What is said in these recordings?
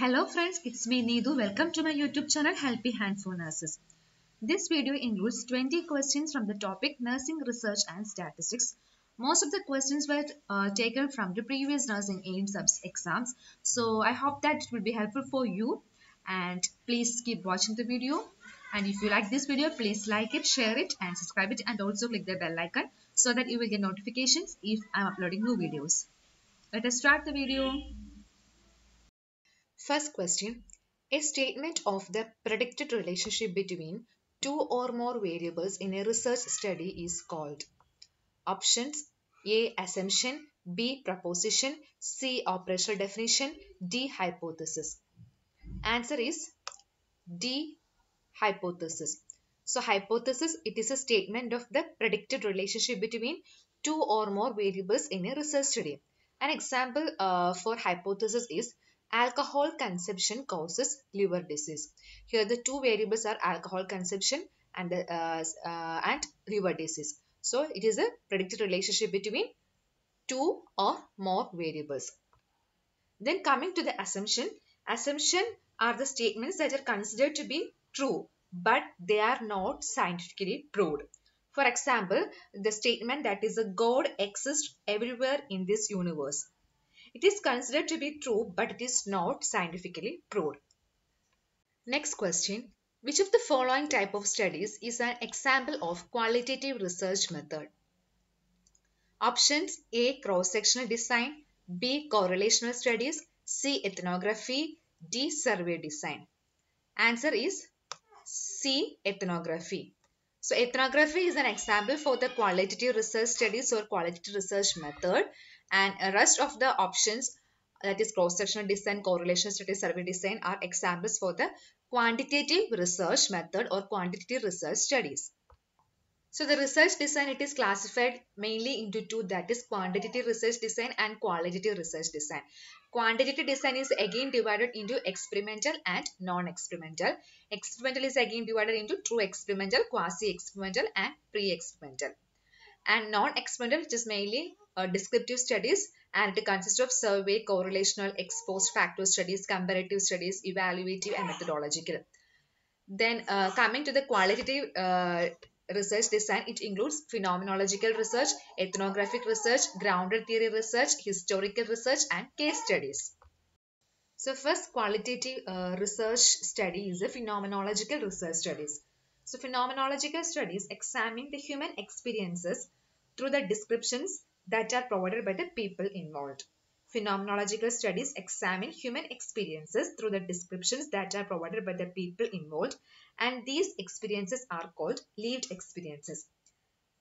Hello friends, it's me Needu. Welcome to my YouTube channel Helping Hand for Nurses. This video includes 20 questions from the topic Nursing Research and Statistics. Most of the questions were uh, taken from the previous nursing AIIMS exams. So I hope that it will be helpful for you. And please keep watching the video. And if you like this video, please like it, share it and subscribe it and also click the bell icon so that you will get notifications if I'm uploading new videos. Let us start the video. First question. A statement of the predicted relationship between two or more variables in a research study is called. Options A. Assumption B. Proposition C. Operational definition D. Hypothesis. Answer is D. Hypothesis. So hypothesis, it is a statement of the predicted relationship between two or more variables in a research study. An example uh, for hypothesis is alcohol consumption causes liver disease. Here the two variables are alcohol consumption and, uh, uh, and liver disease. So it is a predicted relationship between two or more variables. Then coming to the assumption, assumption are the statements that are considered to be true but they are not scientifically proved. For example, the statement that is a God exists everywhere in this universe. It is considered to be true, but it is not scientifically proved. Next question. Which of the following type of studies is an example of qualitative research method? Options A. Cross-sectional design B. Correlational studies C. Ethnography D. Survey design Answer is C. Ethnography. So ethnography is an example for the qualitative research studies or qualitative research method and rest of the options that is cross-sectional design, correlation studies, survey design are examples for the quantitative research method or quantitative research studies. So the research design it is classified mainly into two that is quantitative research design and qualitative research design. Quantitative design is again divided into experimental and non-experimental. Experimental is again divided into true experimental, quasi-experimental and pre-experimental. And non-experimental which is mainly uh, descriptive studies and it consists of survey, correlational, ex post facto studies, comparative studies, evaluative and methodological. Then uh, coming to the qualitative uh, research design, it includes phenomenological research, ethnographic research, grounded theory research, historical research and case studies. So first qualitative uh, research study is a phenomenological research studies. So phenomenological studies examine the human experiences through the descriptions that are provided by the people involved. Phenomenological studies examine human experiences through the descriptions that are provided by the people involved and these experiences are called lived experiences.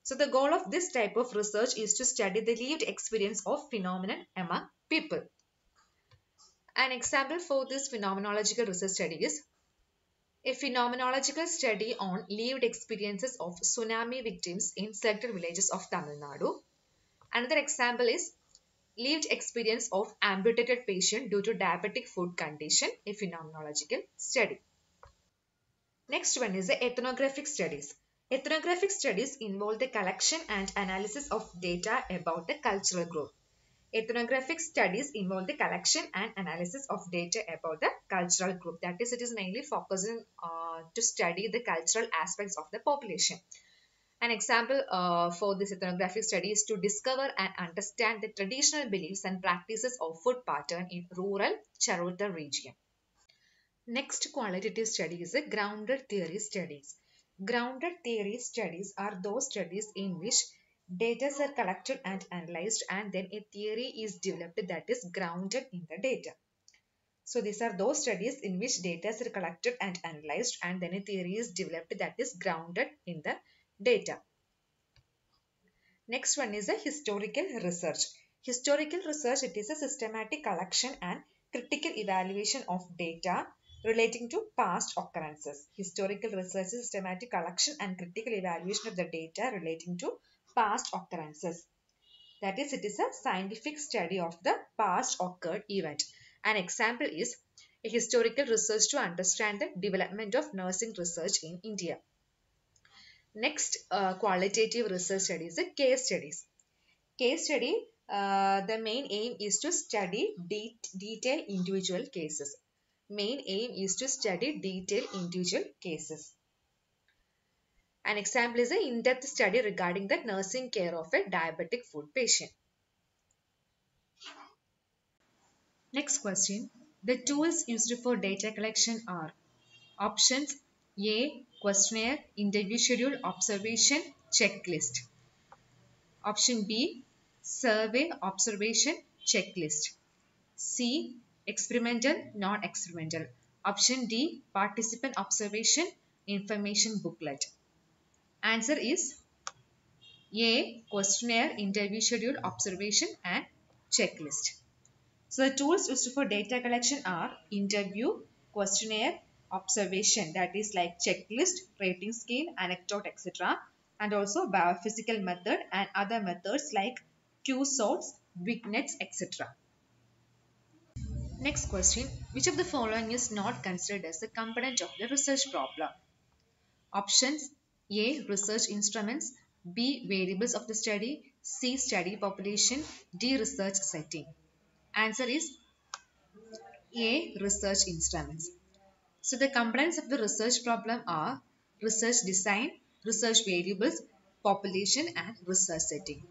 So the goal of this type of research is to study the lived experience of phenomenon among people. An example for this phenomenological research study is a phenomenological study on lived experiences of tsunami victims in selected villages of Tamil Nadu. Another example is lived experience of amputated patient due to diabetic foot condition, a phenomenological study. Next one is the ethnographic studies. Ethnographic studies involve the collection and analysis of data about the cultural group. Ethnographic studies involve the collection and analysis of data about the cultural group. That is, it is mainly focusing uh, to study the cultural aspects of the population. An example uh, for this ethnographic study is to discover and understand the traditional beliefs and practices of food pattern in rural Charutta region. Next qualitative study is a grounded theory studies. Grounded theory studies are those studies in which data are collected and analyzed and then a theory is developed that is grounded in the data. So these are those studies in which data are collected and analyzed and then a theory is developed that is grounded in the data. Next one is a historical research. Historical research, it is a systematic collection and critical evaluation of data relating to past occurrences. Historical research is systematic collection and critical evaluation of the data relating to past occurrences. That is, it is a scientific study of the past occurred event. An example is a historical research to understand the development of nursing research in India. Next, uh, qualitative research study is a case studies. Case study, uh, the main aim is to study de detailed individual cases. main aim is to study detailed individual cases. An example is an in-depth study regarding the nursing care of a diabetic foot patient. Next question. The tools used for data collection are options A. Questionnaire, interview schedule, observation, checklist. Option B. Survey, observation, checklist. C. Experimental, non-experimental. Option D. Participant observation, information booklet. Answer is A. Questionnaire, interview schedule, observation and checklist. So the tools used for data collection are interview, questionnaire, observation that is like checklist, rating scale, anecdote etc. and also biophysical method and other methods like Q sorts, Vignettes etc. Next question. Which of the following is not considered as a component of the research problem? Options A. Research instruments B. Variables of the study C. Study population D. Research setting Answer is A. Research instruments. So the components of the research problem are research design, research variables, population and research setting.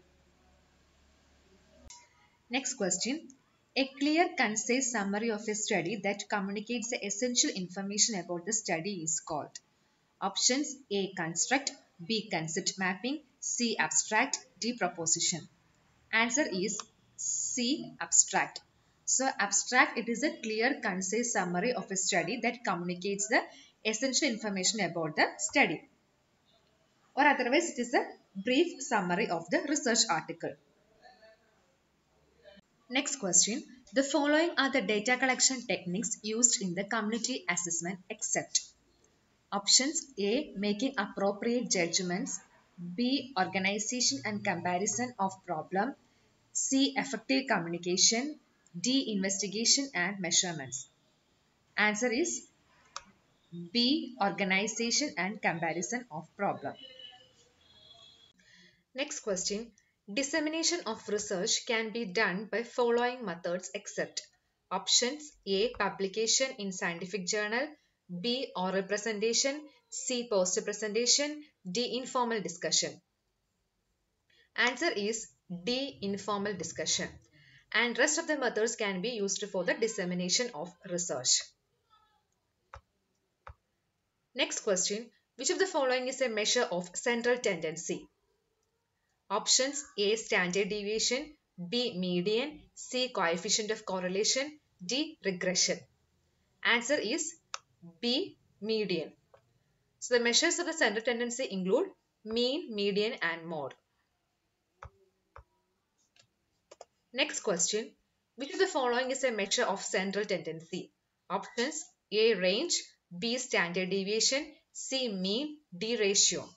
Next question. A clear, concise summary of a study that communicates the essential information about the study is called. Options A. Construct B. Concept mapping C. Abstract D. Proposition. Answer is C. Abstract. So abstract, it is a clear, concise summary of a study that communicates the essential information about the study. Or otherwise, it is a brief summary of the research article. Next question. The following are the data collection techniques used in the community assessment except Options A. Making appropriate judgments B. Organization and comparison of problem C. Effective communication D. Investigation and measurements Answer is B. Organization and comparison of problem. Next question. Dissemination of research can be done by following methods except options A. Publication in scientific journal B. Oral presentation C. Poster presentation D. Informal discussion Answer is D. Informal discussion and rest of the methods can be used for the dissemination of research. Next question. Which of the following is a measure of central tendency? Options A. Standard deviation B. Median C. Coefficient of correlation D. Regression Answer is B. Median. So the measures of the central tendency include mean, median and mode. Next question. Which of the following is a measure of central tendency? Options A. Range B. Standard deviation C. Mean D. Ratio.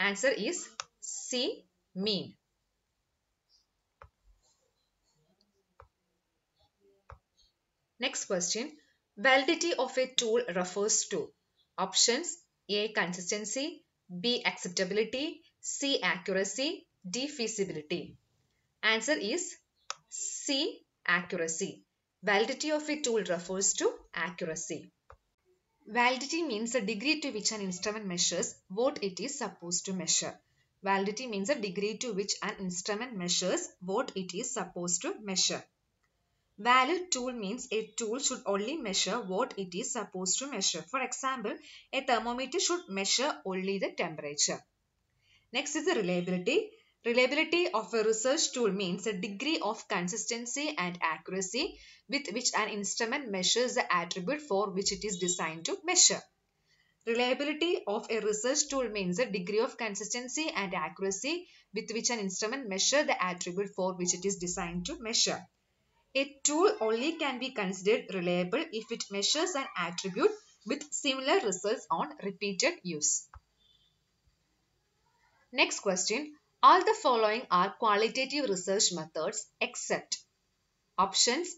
Answer is C. Mean. Next question. Validity of a tool refers to options A. Consistency B. Acceptability C. Accuracy D. Feasibility. Answer is C. Accuracy. Validity of a tool refers to accuracy. Validity means the degree to which an instrument measures what it is supposed to measure. Validity means the degree to which an instrument measures what it is supposed to measure. Valid tool means a tool should only measure what it is supposed to measure. For example, a thermometer should measure only the temperature. Next is the reliability. Reliability of a research tool means a degree of consistency and accuracy with which an instrument measures the attribute for which it is designed to measure. Reliability of a research tool means a degree of consistency and accuracy with which an instrument measures the attribute for which it is designed to measure. A tool only can be considered reliable if it measures an attribute with similar results on repeated use. Next question. All the following are qualitative research methods except options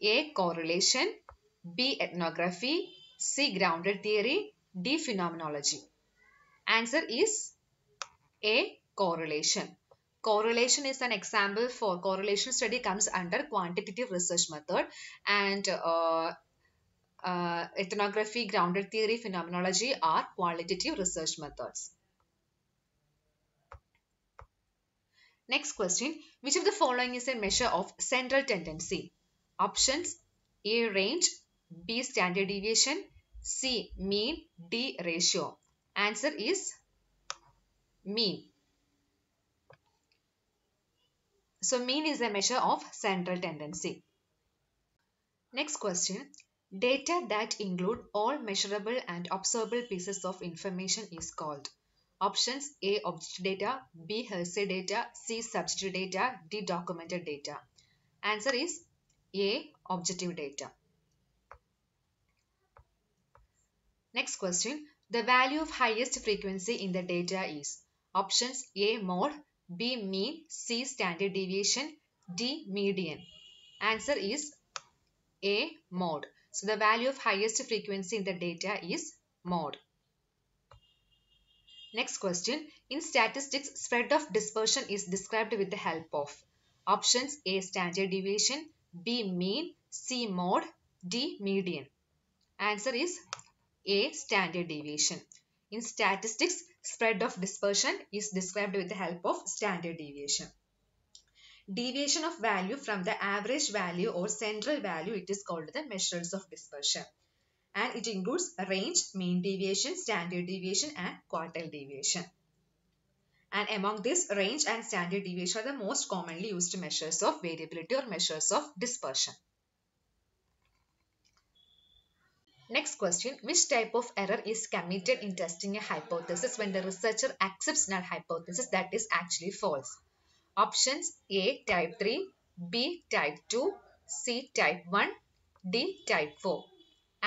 A. Correlation B. Ethnography C. Grounded theory D. Phenomenology. Answer is A. Correlation. Correlation is an example for correlation study comes under quantitative research method and uh, uh, ethnography, grounded theory, phenomenology are qualitative research methods. Next question. Which of the following is a measure of central tendency? Options A. Range B. Standard deviation C. Mean D. Ratio. Answer is mean. So mean is a measure of central tendency. Next question. Data that include all measurable and observable pieces of information is called. Options A. Objective data, B. Hearsay data, C. Subjective data, D. Documented data. Answer is A. Objective data. Next question. The value of highest frequency in the data is options A. Mode, B. Mean, C. Standard deviation, D. Median. Answer is A. Mode. So the value of highest frequency in the data is mode. Next question. In statistics, spread of dispersion is described with the help of options A. Standard deviation, B. Mean, C. Mode, D. Median. Answer is A. Standard deviation. In statistics, spread of dispersion is described with the help of standard deviation. Deviation of value from the average value or central value, it is called the measures of dispersion. And it includes range, mean deviation, standard deviation and quartile deviation. And among this, range and standard deviation are the most commonly used measures of variability or measures of dispersion. Next question, which type of error is committed in testing a hypothesis when the researcher accepts null hypothesis that is actually false? Options A type 3, B type 2, C type 1, D type 4.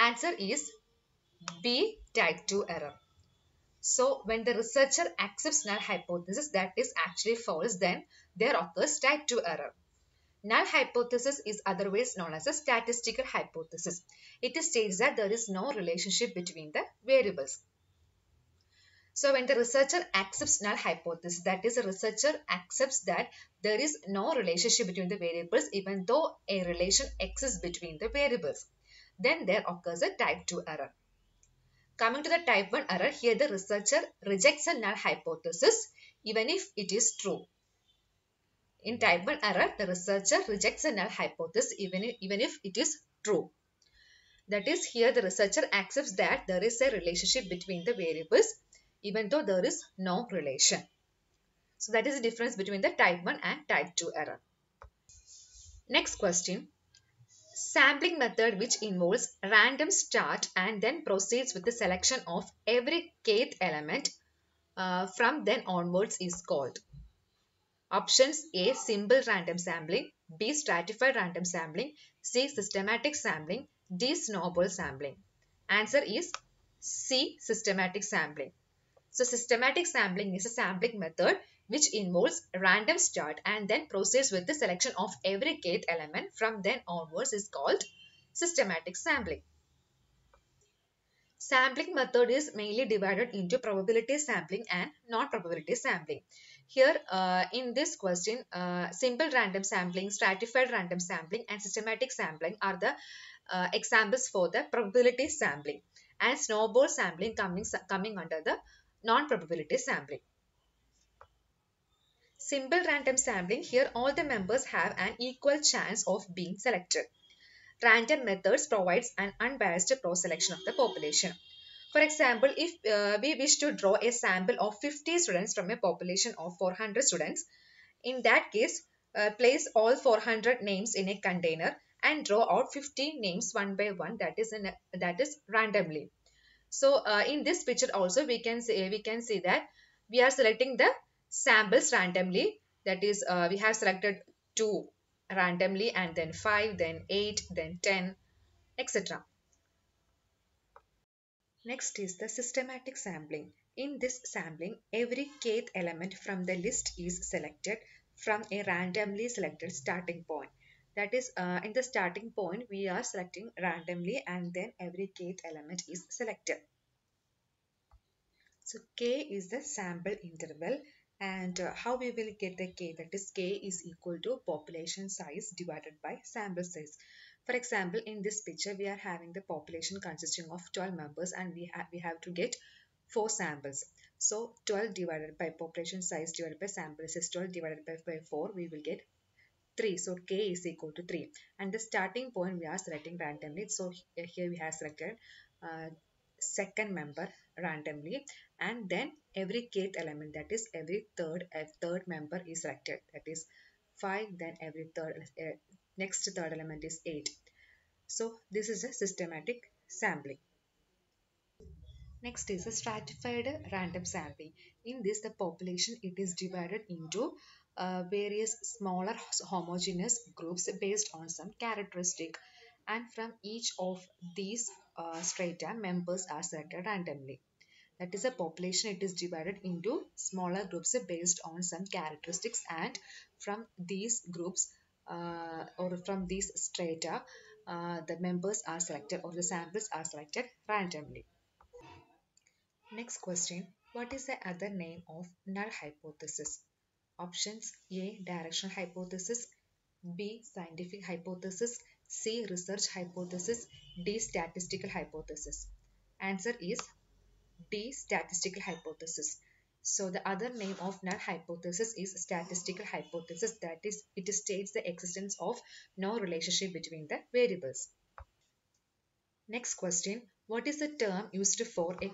Answer is B type 2 error. So when the researcher accepts null hypothesis that is actually false then there occurs type 2 error. Null hypothesis is otherwise known as a statistical hypothesis. It states that there is no relationship between the variables. So when the researcher accepts null hypothesis, that is a researcher accepts that there is no relationship between the variables even though a relation exists between the variables, then there occurs a type 2 error. Coming to the type 1 error, here the researcher rejects a null hypothesis even if it is true. In type 1 error, the researcher rejects a null hypothesis even if, even if it is true. That is, here the researcher accepts that there is a relationship between the variables even though there is no relation. So that is the difference between the type 1 and type 2 error. Next question. Sampling method which involves random start and then proceeds with the selection of every kth element uh, from then onwards is called. Options A. Simple random sampling. B. Stratified random sampling. C. Systematic sampling. D. Snowball sampling. Answer is C. Systematic sampling. So systematic sampling is a sampling method which involves random start and then proceeds with the selection of every kth element from then onwards is called systematic sampling. Sampling method is mainly divided into probability sampling and non-probability sampling. Here uh, in this question, uh, simple random sampling, stratified random sampling and systematic sampling are the uh, examples for the probability sampling and snowball sampling coming, coming under the non-probability sampling. Simple random sampling, here all the members have an equal chance of being selected. Random methods provides an unbiased cross-selection of the population. For example, if uh, we wish to draw a sample of 50 students from a population of 400 students, in that case, uh, place all 400 names in a container and draw out 50 names one by one that is in a, that is randomly. So uh, in this picture also we can say we can see that we are selecting the samples randomly that is uh, we have selected 2 randomly and then 5 then 8 then 10 etc. Next is the systematic sampling. In this sampling, every kth element from the list is selected from a randomly selected starting point. That is, uh, in the starting point, we are selecting randomly and then every kth element is selected. So, k is the sample interval and uh, how we will get the k that is k is equal to population size divided by sample size For example, in this picture, we are having the population consisting of 12 members and we, we have to get 4 samples. So 12 divided by population size divided by sample is 12 divided by, by 4, we will get 3. So k is equal to 3. And the starting point we are selecting randomly. So here we have selected uh, second member randomly and then every kth element that is every third third member is selected. That is 5 then every third uh, next third element is 8 so this is a systematic sampling. Next is a stratified random sampling. In this the population it is divided into uh, various smaller homogeneous groups based on some characteristic. And from each of these uh, strata members are selected randomly. That is a population it is divided into smaller groups based on some characteristics and from these groups uh, or from these strata uh, the members are selected or the samples are selected randomly. Next question. What is the other name of null hypothesis? Options A. Directional hypothesis B. Scientific hypothesis C. Research hypothesis D. Statistical hypothesis Answer is D. Statistical hypothesis. So the other name of null hypothesis is statistical hypothesis that is it states the existence of no relationship between the variables. Next question. What is the term used for a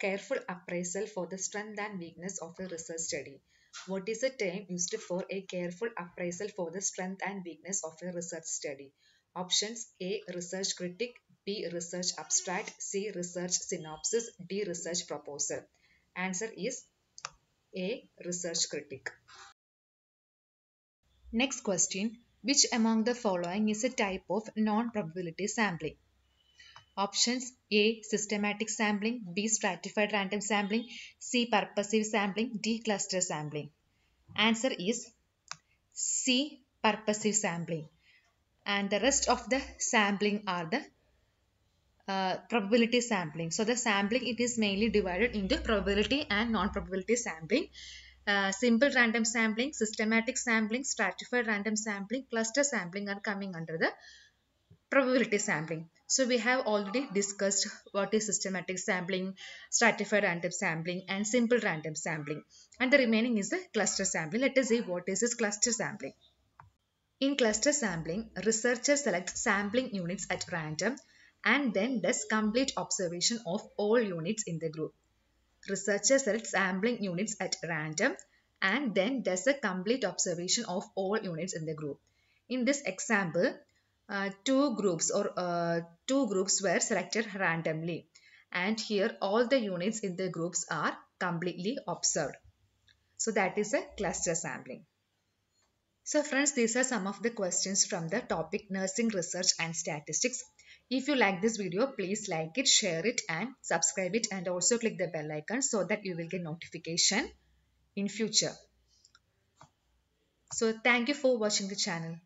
careful appraisal for the strength and weakness of a research study? What is the term used for a careful appraisal for the strength and weakness of a research study? Options A. Research critic B. Research abstract C. Research synopsis D. Research proposal Answer is A. Research critic. Next question. Which among the following is a type of non-probability sampling? Options A. Systematic sampling B. Stratified random sampling C. Purposive sampling D. Cluster sampling Answer is C. Purposive sampling and the rest of the sampling are the uh, probability sampling. So the sampling it is mainly divided into probability and non-probability sampling. Uh, simple random sampling, systematic sampling, stratified random sampling, cluster sampling are coming under the probability sampling. So we have already discussed what is systematic sampling, stratified random sampling and simple random sampling. And the remaining is the cluster sampling. Let us see what is this cluster sampling. In cluster sampling, researcher selects sampling units at random and then does complete observation of all units in the group. Researcher selects sampling units at random and then does a complete observation of all units in the group. In this example, uh, two groups or uh, two groups were selected randomly and here all the units in the groups are completely observed. So that is a cluster sampling. So friends, these are some of the questions from the topic Nursing Research and Statistics. If you like this video, please like it, share it and subscribe it and also click the bell icon so that you will get notification in future. So thank you for watching the channel.